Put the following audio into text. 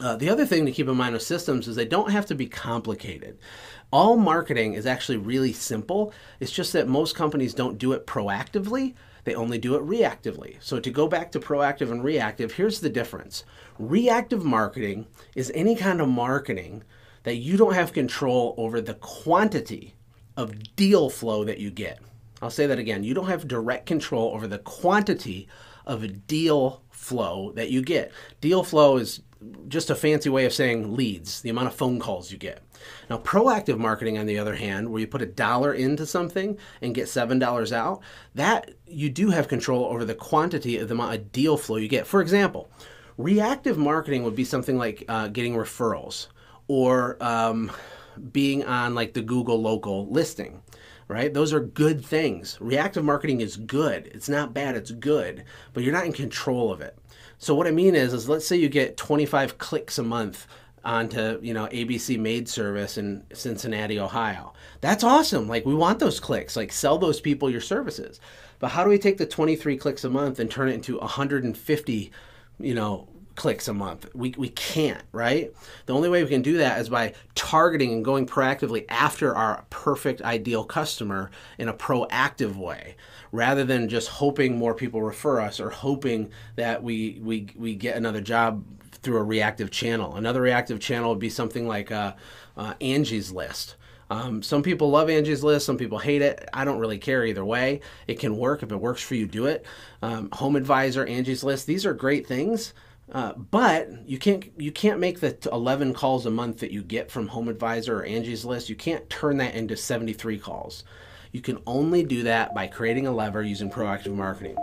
Uh, the other thing to keep in mind with systems is they don't have to be complicated. All marketing is actually really simple. It's just that most companies don't do it proactively, they only do it reactively. So, to go back to proactive and reactive, here's the difference reactive marketing is any kind of marketing that you don't have control over the quantity of deal flow that you get. I'll say that again. You don't have direct control over the quantity of deal flow that you get. Deal flow is just a fancy way of saying leads, the amount of phone calls you get. Now, proactive marketing, on the other hand, where you put a dollar into something and get $7 out, that you do have control over the quantity of the amount of deal flow you get. For example, reactive marketing would be something like uh, getting referrals or um, being on like the Google local listing right? Those are good things. Reactive marketing is good. It's not bad, it's good, but you're not in control of it. So what I mean is is let's say you get 25 clicks a month onto, you know, ABC Maid Service in Cincinnati, Ohio. That's awesome. Like we want those clicks. Like sell those people your services. But how do we take the 23 clicks a month and turn it into 150, you know, clicks a month. We, we can't, right? The only way we can do that is by targeting and going proactively after our perfect ideal customer in a proactive way rather than just hoping more people refer us or hoping that we, we, we get another job through a reactive channel. Another reactive channel would be something like uh, uh, Angie's List. Um, some people love Angie's List, some people hate it. I don't really care either way. It can work. If it works for you, do it. Um, Home Advisor, Angie's List, these are great things. Uh, but you can't you can't make the 11 calls a month that you get from Home Advisor or Angie's List. You can't turn that into 73 calls. You can only do that by creating a lever using proactive marketing.